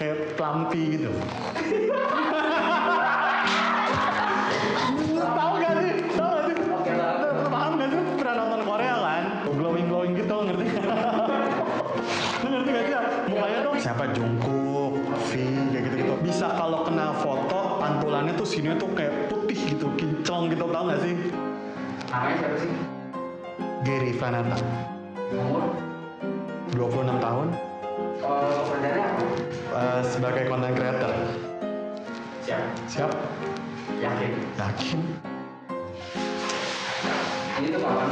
kayak plumpy gitu. Tahu gak sih? Tahu gak sih? Paham gak sih? Pernah nonton Korea kan? Glowing glowing gitu ngerti? Lu ngerti gak sih? Ya? mukanya tuh siapa? Jungkook V kayak gitu gitu bisa kalau kena foto pantulannya tuh sini tuh kayak putih gitu kinclong gitu tau gak sih? Namanya siapa sih? Gary Franata Umur? 26 tahun Apa? eh, sebagai content creator Siap. siap Yakin. yakin Ini tuh kapan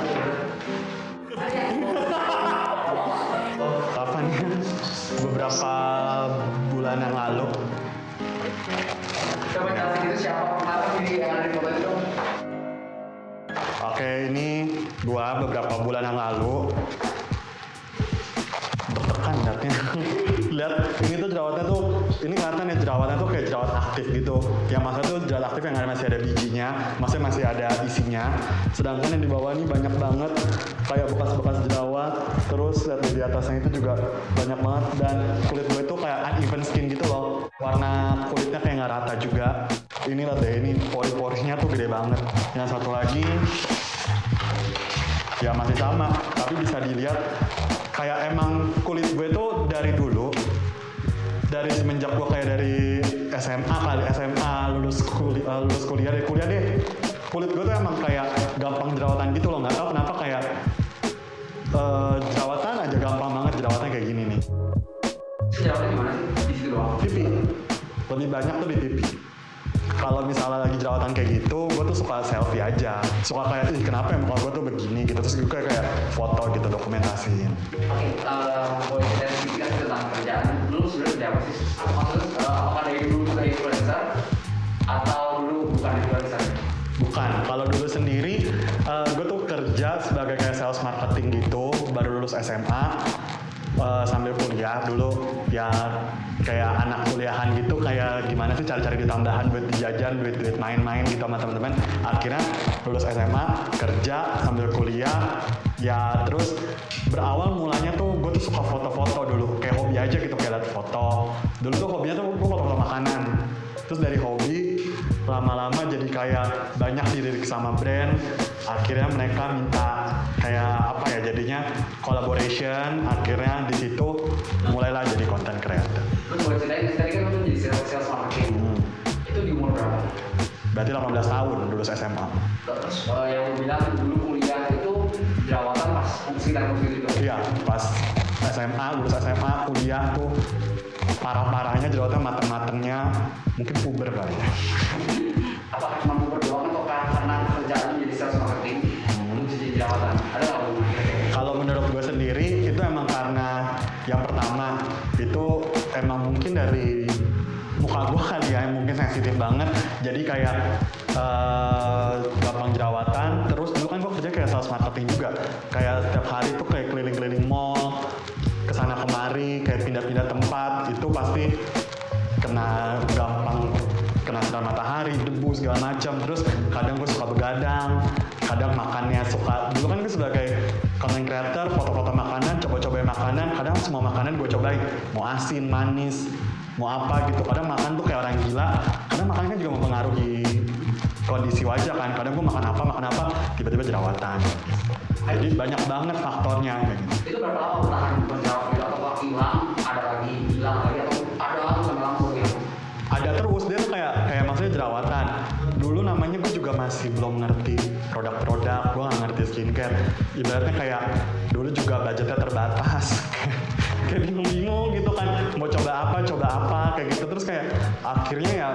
kapan ya beberapa bulan yang lalu Coba jelasin itu siapa kenapa ini yang ada di foto itu? Oke, ini gua beberapa bulan yang lalu liatnya. Lihat ini tuh jerawatnya tuh, ini kelihatan ya jerawatnya tuh kayak jerawat aktif gitu. Yang maksudnya tuh jerawat aktif yang masih ada bijinya, maksudnya masih ada isinya. Sedangkan yang di bawah ini banyak banget kayak bekas-bekas jerawat. Terus lihat di atasnya itu juga banyak banget dan kulit gue tuh kayak uneven skin gitu loh. Warna kulitnya kayak nggak rata juga. Ini lihat deh, ini pori-porinya tuh gede banget. Yang satu lagi ya masih sama tapi bisa dilihat kayak emang kulit gue tuh dari dulu dari semenjak gue kayak dari SMA kali SMA lulus kuliah lulus kuliah deh kuliah deh kulit gue tuh emang kayak gampang jerawatan gitu loh nggak tahu kenapa kayak eh, jerawatan aja gampang banget jerawatnya kayak gini nih Sejauhnya gimana? Di situ doang. pipi lebih banyak tuh di pipi kalau misalnya lagi jerawatan kayak gitu gue tuh suka selfie aja. Suka kayak ih kenapa ya muka gue tuh begini? Gitu. Terus gue kayak, kayak foto gitu dokumentasiin. Oke, eh, boleh kita sedikit tentang kerjaan. Dulu sebenarnya kerja apa sih? Maksudnya, eh, apakah dari dulu sudah influencer atau dulu bukan influencer? bukan. Kalau dulu sendiri gue tuh kerja sebagai kayak sales marketing gitu baru lulus SMA eh, sambil kuliah dulu ya kayak anak kuliahan gitu kayak gimana sih cari-cari duit tambahan buat jajan duit duit main-main gitu sama teman-teman. Akhirnya lulus SMA kerja sambil kuliah. Ya terus berawal mulanya tuh gue tuh suka foto-foto dulu kayak hobi aja gitu kayak liat foto. Dulu tuh hobinya tuh gue foto-foto makanan. Terus dari hobi lama-lama jadi kayak banyak dilirik sama brand akhirnya mereka minta kayak apa ya jadinya collaboration akhirnya di situ mulailah jadi content creator Terus boleh ceritain, tadi kan lu jadi sales, sales marketing. Hmm. Itu di umur berapa? berarti 18 tahun lulus SMA Terus eh, yang lu bilang dulu kuliah itu jerawatan pas sekitar umur segitu. iya pas SMA lulus SMA kuliah tuh parah-parahnya jerawatnya mateng-matengnya mungkin puber kali ya Apakah cuma lu berdoa atau karena kerjaan jadi sales marketing bisa jadi jerawatan? Ada? Kalau menurut gue sendiri itu emang karena yang pertama itu emang mungkin dari muka gue kali ya yang mungkin sensitif banget jadi kayak eh, gampang jerawatan terus dulu kan gue kerja kayak sales marketing juga kayak macam. Terus kadang gue suka begadang, kadang makannya suka. Dulu kan gue sebagai content creator, foto-foto makanan, coba-cobain makanan. Kadang semua makanan gue cobain, mau asin, manis, mau apa gitu. Kadang makan tuh kayak orang gila. Kadang makannya juga mempengaruhi kondisi wajah kan. Kadang gue makan apa, makan apa, tiba-tiba jerawatan. Jadi banyak banget faktornya. gitu. Itu berapa lama bertahan atau hilang juga masih belum ngerti produk-produk gue nggak ngerti skincare. Ibaratnya kayak dulu juga budgetnya terbatas. Kayak bingung-bingung gitu kan mau coba apa coba apa kayak gitu. Terus kayak akhirnya ya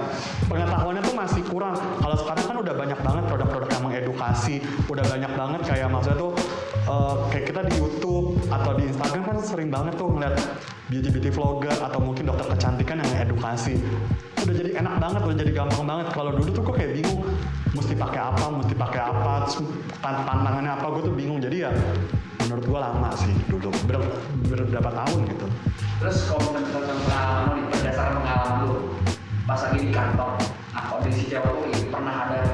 pengetahuannya tuh masih kurang. Kalau sekarang kan udah banyak banget produk-produk yang mengedukasi udah banyak banget kayak maksudnya tuh eh, kayak kita di YouTube atau di Instagram kan sering banget tuh ngeliat beauty beauty vlogger atau mungkin dokter kecantikan yang edukasi. Udah jadi enak banget udah jadi gampang banget. Kalau dulu tuh gue kayak bingung mesti pakai apa mesti pakai apa tantangannya apa gue tuh bingung. Jadi ya menurut gue lama sih dulu ber, ber- berapa tahun gitu. Terus kalau tentang pengalaman berdasarkan pengalaman lu pas lagi di kantor, nah kondisi cewek lu pernah ada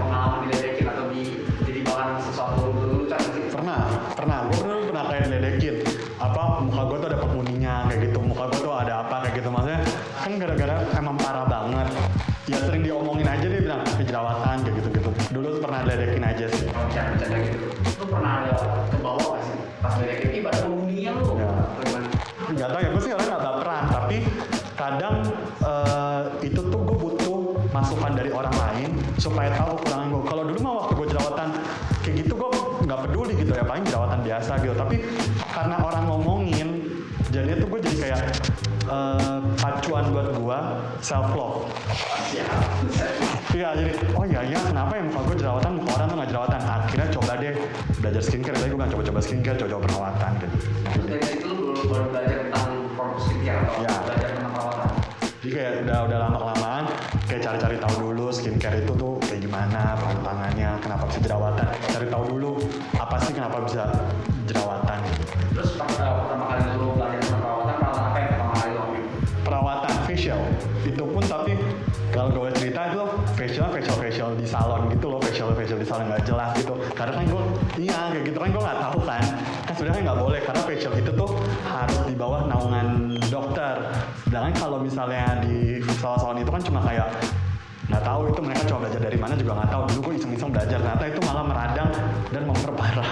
bercanda-bercanda gitu. Lu pernah ada ke bawah gak sih? Pas dari ih pada dunia lu. Ya. Nggak tahu ya gue sih orang nggak baperan tapi kadang eh, itu tuh gue butuh masukan dari orang lain supaya tahu kekurangan gue kalau dulu mah waktu gue jerawatan kayak gitu gue nggak peduli gitu ya paling jerawatan biasa gitu tapi karena orang ngomongin jadinya tuh gue jadi kayak eh, pacuan buat gue self love akhirnya coba deh belajar skincare tadi gue bilang coba-coba skincare coba-coba perawatan gitu dari situ lu baru, belajar tentang produk skincare atau Ya. belajar tentang perawatan. Jadi kayak udah udah lama kelamaan kayak cari-cari tahu dulu skincare itu tuh kayak gimana pengembangannya, kenapa bisa jerawatan. Cari tahu dulu apa sih kenapa bisa loh facial facial di salon nggak jelas gitu. Karena kan gue iya kayak gitu kan gue nggak tahu kan. Kan sebenarnya nggak boleh karena facial itu tuh harus di bawah naungan dokter. Sedangkan kalau misalnya di salon-salon itu kan cuma kayak nggak tahu itu mereka coba belajar dari mana juga nggak tahu. Dulu gue iseng-iseng belajar ternyata itu malah meradang dan memperparah.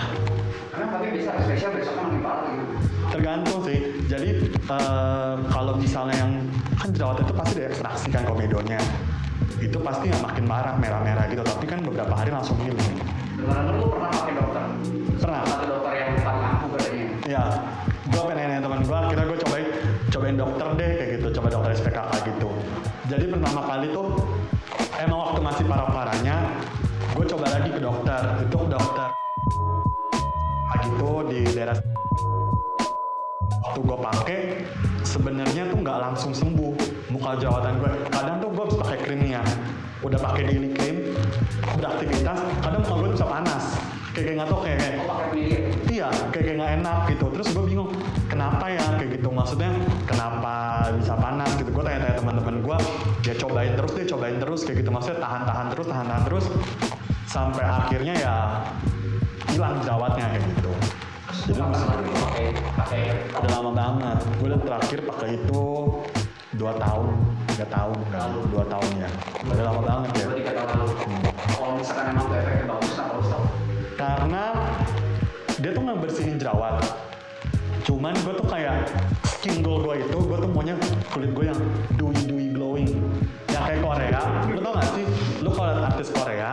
Karena tapi bisa spesial besoknya makin parah gitu. tergantung sih. Jadi eh, kalau misalnya yang kan jerawat itu pasti diekstraksi kan komedonya itu pasti nggak makin marah merah-merah gitu. Tapi kan beberapa hari langsung hilang. Dengar lu pernah pakai dokter? pernah. Satu dokter yang paling ampuh katanya. ya gue pengen nanya teman gue akhirnya gue cobain cobain dokter deh kayak gitu. Coba dokter SPKK gitu. Jadi pertama kali tuh emang waktu masih parah-parahnya gue coba lagi ke dokter. Itu dokter gitu di daerah waktu gue pakai sebenarnya tuh nggak langsung sembuh. Muka jerawatan gue udah pakai daily cream beraktivitas kadang muka gue bisa panas kayak nggak tau kayak, penyihir. iya kayak nggak enak gitu. Terus gue bingung kenapa ya kayak gitu. Maksudnya kenapa bisa panas gitu? Gue tanya-tanya teman-teman gue dia cobain terus dia cobain terus kayak gitu. Maksudnya tahan-tahan terus tahan-tahan terus sampai akhirnya ya hilang jerawatnya kayak gitu. Lagi pakai pakai. Udah lama banget. Gue udah terakhir pakai itu dua tahun tiga tahun kan dua tahun ya. Udah lama banget ya. Tiga tahun lalu. Kalau misalkan emang tuh efeknya bagus, kenapa lu stop? karena dia tuh ngebersihin jerawat. Cuman gue tuh kayak skin glow gue itu gue tuh maunya kulit gue yang dewy dewy glowing. Yang kayak Korea. Lu tau gak sih? Lu kalau liat artis Korea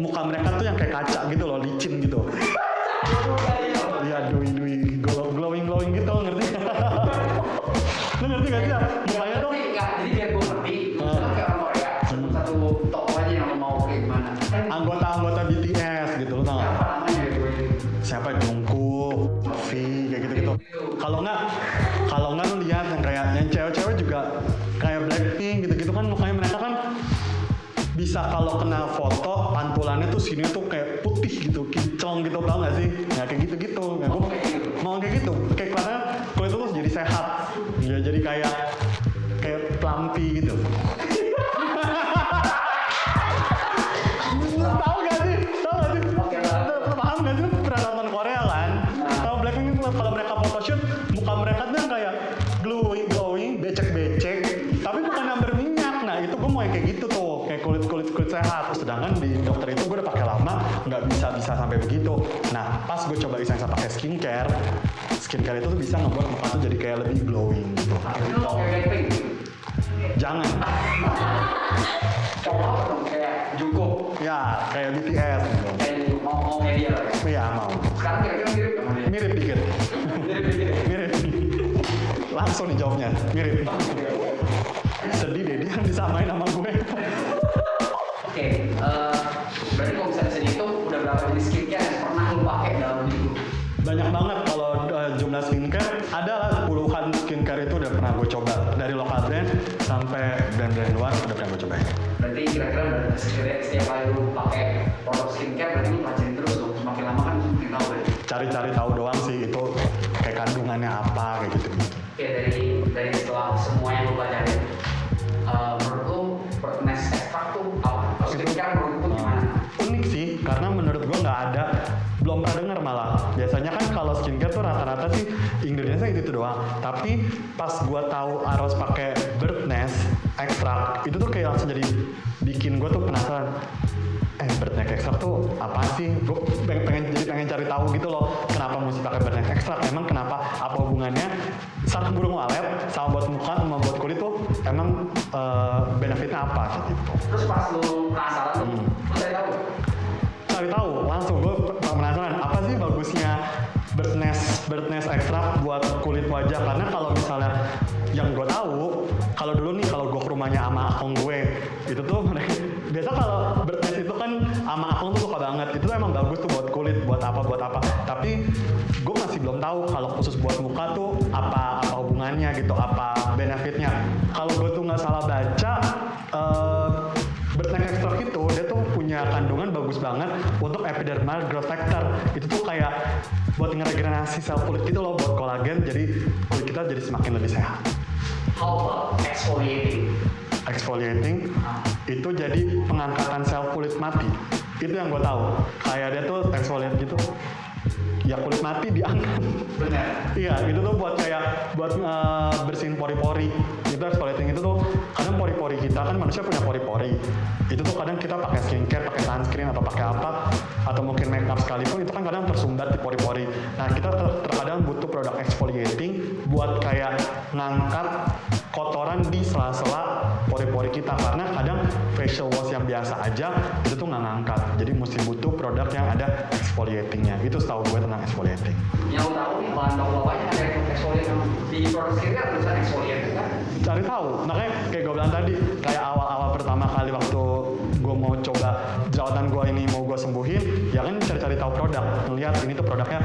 muka mereka tuh yang kayak kaca gitu loh licin gitu. Iya dewy dewy glow, glowing glowing gitu ngerti? Lu ngerti gak sih Kalau nggak, kalau nggak lu lihat yang kayak yang cewek-cewek juga kayak Blackpink gitu-gitu kan mukanya mereka kan bisa kalau kena foto pantulannya tuh sini tuh kayak putih gitu, kinclong gitu tau gak sih? Ya kayak gitu-gitu. Ya, gua mau kayak gitu, kayak karena kulit lu jadi sehat, ya jadi kayak kayak plumpy gitu. tahu gak sih? Tahu gak sih? Paham gak sih? Pernah nonton Korea kan? Tahu Blackpink itu kalau mereka muka mereka tuh kayak glowing, glowing, becek-becek, tapi bukan yang berminyak. Nah itu gue mau yang kayak gitu tuh, kayak kulit-kulit kulit sehat. Sedangkan di dokter itu gue udah pakai lama, nggak bisa bisa sampai begitu. Nah pas gue coba iseng pakai skincare, skincare itu tuh bisa ngebuat muka tuh jadi kayak lebih glowing gitu. Jangan, Coba dong kayak Jungkook? ya kayak BTS gitu. Mau mau kayak dia lah ya. Iya mau, Sekarang kira-kira mirip dia. mirip dikit. Mirip dikit. mirip. Langsung nih jawabnya mirip. Sedih deh dia disamain sama gue. Oke, eh, berarti kalau misalnya sini itu udah berapa jenis skincare yang pernah lu pakai dalam hidup banyak banget. Kalau uh, jumlah skincare ada puluhan skincare itu udah pernah gue coba. Dari lokal brand sampai brand-brand luar udah pernah gue cobain. Berarti kira-kira setiap kali lu pakai produk skincare? Berarti lu cari-cari tahu doang sih itu kayak kandungannya apa kayak gitu. Gitu Oke dari dari setelah semua yang lu pelajarin, eh, menurut lu next extract tuh apa? Kalau skincare menurut lu gimana? unik sih karena menurut gue nggak ada belum pernah dengar malah. Biasanya kan kalau skincare tuh rata-rata sih ingredientsnya itu, itu doang. Tapi pas gua tahu Aros pakai bird nest ekstrak itu tuh kayak langsung jadi bikin gua tuh penasaran eh nest ekstrak tuh apa sih? Gue pengen, pengen jadi pengen cari tahu gitu loh kenapa mesti pakai bird nest ekstrak emang kenapa? Apa hubungannya? Sarang burung walet sama buat muka sama buat kulit tuh emang eh, benefitnya apa? Gitu Terus pas lu penasaran tuh, Hmm. cari tahu. cari tahu langsung. Gue penasaran apa sih bagusnya bird nest bird nest ekstrak buat kulit wajah? Karena kalau misalnya yang gue tahu kalau dulu nih kalau gue ke rumahnya ama akong gue itu tuh gitu apa benefitnya kalau gue tuh nggak salah baca eh, Bertnek ekstrak itu dia tuh punya kandungan bagus banget untuk epidermal growth factor. Itu tuh kayak buat ngeregenerasi sel kulit gitu loh buat kolagen jadi kulit kita jadi semakin lebih sehat. How about exfoliating? Exfoliating Ah, itu jadi pengangkatan sel kulit mati. Itu yang gue tahu. Kayak dia tuh exfoliate gitu. Ya kulit mati diangkat. bener. Iya, itu tuh buat kayak buat eh, bersihin pori-pori. Itu exfoliating itu tuh kadang pori-pori kita kan manusia punya pori-pori. Itu tuh kadang kita pakai skincare, pakai sunscreen atau pakai apa atau mungkin makeup sekalipun itu kan kadang tersumbat di pori-pori. Nah, kita ter- terkadang butuh produk exfoliating buat kayak ngangkat kotoran di sela-sela pori-pori kita karena kadang facial wash yang biasa aja itu tuh nggak ngangkat. Jadi mesti butuh produk yang ada exfoliatingnya. Itu setahu gue tentang exfoliating. Yang tahu nih bahan baku apanya ada exfoliating di produk skincare tulisan exfoliating kan? Tahu. Makanya kayak gue bilang tadi kayak awal-awal pertama kali waktu gue mau coba jerawatan gue ini mau gue sembuhin ya kan cari-cari tahu produk. Ngeliat ini tuh produknya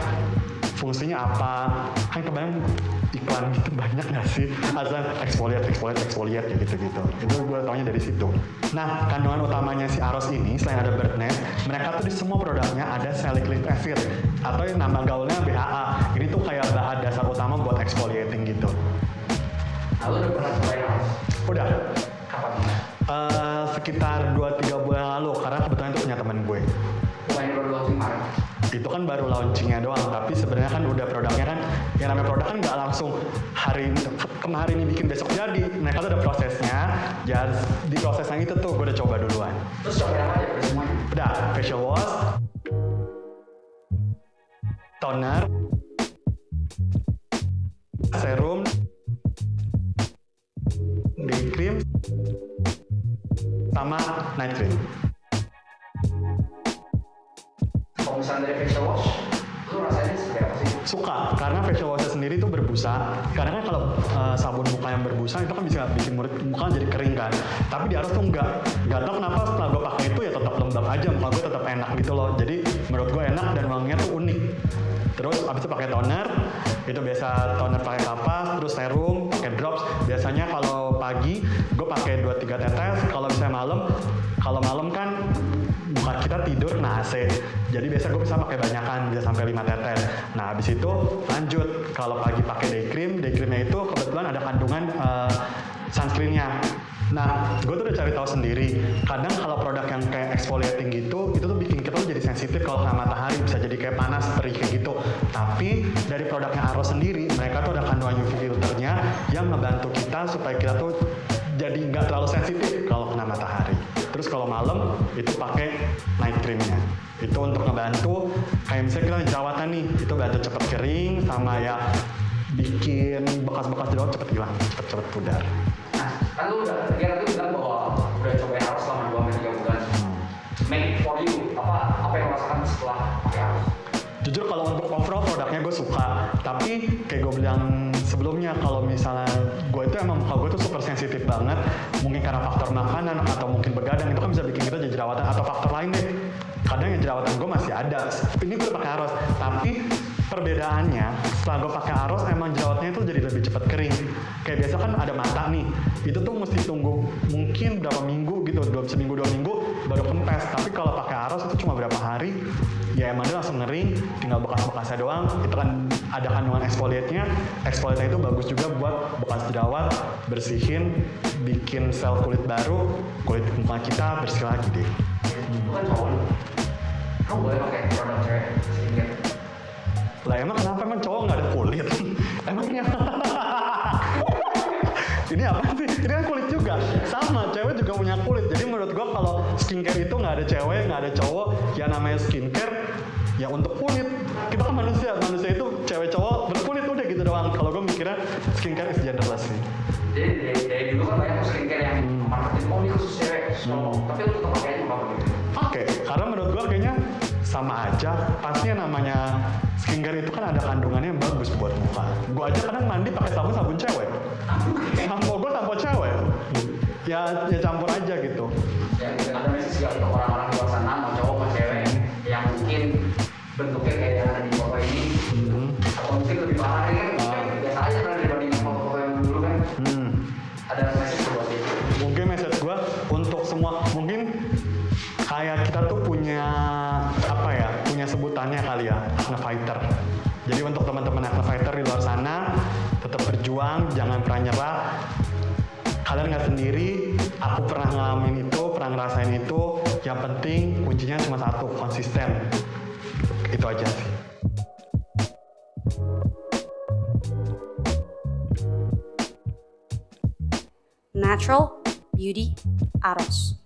fungsinya apa. Kan kebayang iklan gitu banyak gak sih? Asal exfoliate exfoliate exfoliate ya gitu-gitu. Itu gue taunya dari situ. Nah kandungan utamanya si Aros ini selain ada bird nest mereka tuh di semua produknya ada salicylic acid atau yang nama gaulnya BHA ini tuh kayak bahan dasar utama buat exfoliating gitu. Lu udah pernah sekitar 2-3 bulan lalu karena kebetulan itu punya teman gue Bukan yang baru launching kemarin. itu kan baru launchingnya doang tapi sebenarnya kan udah produknya kan yang namanya produk kan nggak langsung hari kemarin ini bikin besok jadi mereka tuh ada prosesnya jadi di prosesnya itu tuh gue udah coba duluan Terus cobain apa aja semuanya? udah facial wash toner serum day cream sama night cream Kalau misalnya dari facial wash, rasanya seperti apa sih? suka karena facial wash sendiri itu berbusa. Karena kan kalau uh, sabun muka yang berbusa itu kan bisa bikin murid muka jadi kering kan. Tapi di Aros tuh enggak. Nggak tahu kenapa setelah gue pakai itu ya tetap lembab aja muka gue tetap enak gitu loh. Jadi menurut gue enak dan wanginya tuh unik. Terus abis itu pakai toner itu biasa toner pakai kapas terus serum pakai drops. Biasanya kalau pagi gue pakai 2-3 tetes. Kalau misalnya malam kalau malam kan bukan kita tidur kena AC. Jadi biasa gue bisa pakai banyakan bisa sampai 5 tetes. Nah habis itu lanjut. Kalau pagi pakai day cream day creamnya itu kebetulan ada kandungan eh, sunscreennya nah gue tuh udah cari tahu sendiri kadang kalau produk yang kayak exfoliating gitu itu tuh bikin kita tuh jadi sensitif kalau kena matahari bisa jadi kayak panas perih kayak gitu tapi dari produknya Aros sendiri mereka tuh ada kandungan UV filternya yang ngebantu kita supaya kita tuh jadi nggak terlalu sensitif kalau kena matahari. Terus kalau malam itu pakai night creamnya. Itu untuk ngebantu kayak misalnya kita jerawatan nih, itu bantu cepet kering sama ya bikin bekas-bekas jerawat cepet hilang, cepet-cepet pudar. Kan lu udah, tadi kan lu bilang bahwa udah cobain harus selama 2 sampai 3 bulan. Make for you, apa apa yang lo rasakan setelah pakai harus? Jujur kalau untuk overall produknya gue suka, tapi kayak gue bilang sebelumnya kalau misalnya gue itu emang muka gue tuh super sensitif banget, mungkin karena faktor makanan atau mungkin begadang itu kan bisa bikin kita jadi jerawatan atau faktor lain deh. Kadang yang jerawatan gue masih ada. Ini gue pakai aros, tapi perbedaannya setelah gue pakai aros emang jerawatnya itu jadi lebih cepat kering. Kayak biasa kan ada mata nih, itu tuh mesti tunggu mungkin berapa minggu gitu, dua seminggu dua minggu baru kempes. Tapi kalau pakai aros itu cuma berapa hari, ya emang dia langsung ngering, tinggal bekas-bekasnya doang. Itu kan ada kandungan exfoliate-nya. Exfoliate itu bagus juga buat bekas jerawat, bersihin, bikin sel kulit baru, kulit muka kita bersih lagi deh. Kan cowok. Kamu boleh pakai produk cewek. Lah emang kenapa? Emang cowok nggak ada kulit? Emangnya? Ini apa sih? Ini kan kulit juga. Sama cewek juga punya kulit. Jadi menurut gua kalau skincare itu nggak ada cewek nggak ada cowok ya namanya skincare ya untuk kulit. Kita kan manusia. Manusia itu cewek cowok berkulit udah gitu doang. Kalau gua mikirnya skincare is genderless sih. Jadi dari, dari dulu kan banyak skincare yang marketing oh ini khusus cewek. So, Hmm. tapi untuk pemakaiannya sama aja. Pasti yang namanya skincare itu kan ada kandungannya yang bagus buat muka. Gua aja kadang mandi pakai sabun sabun cewek. Sampo gua sampo cewek. Ya, ya campur aja gitu. Ya, gitu. ada message untuk orang-orang luar sana mau cowok mau cewek yang mungkin bentuknya kayak yang ada di foto ini Hmm. atau mungkin lebih parah ini kan Ah. biasa aja kan dibanding foto-foto yang dulu kan Hmm. ada message buat itu. Mungkin message gua untuk semua mungkin kayak kita tuh sebutannya kali ya acne fighter jadi untuk teman-teman acne fighter di luar sana tetap berjuang jangan pernah nyerah. Kalian nggak sendiri aku pernah ngalamin itu pernah ngerasain itu. Yang penting kuncinya cuma satu konsisten. Itu aja sih. Natural Beauty Aros.